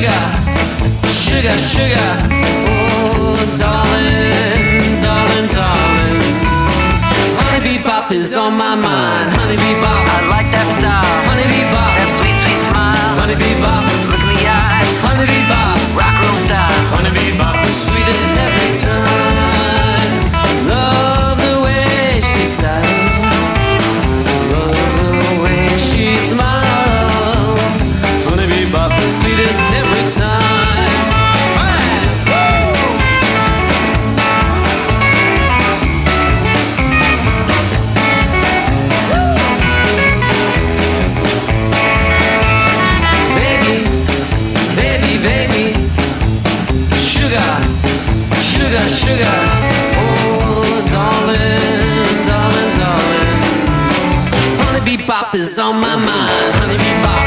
sugar, sugar, sugar. Oh, darling, darling, darling. Honeybee bop is on my mind. Honeybee bop, I like that. Sugar, sugar. Oh, darling, darling, darling. Honeybee bop is on my mind. Honeybee bop,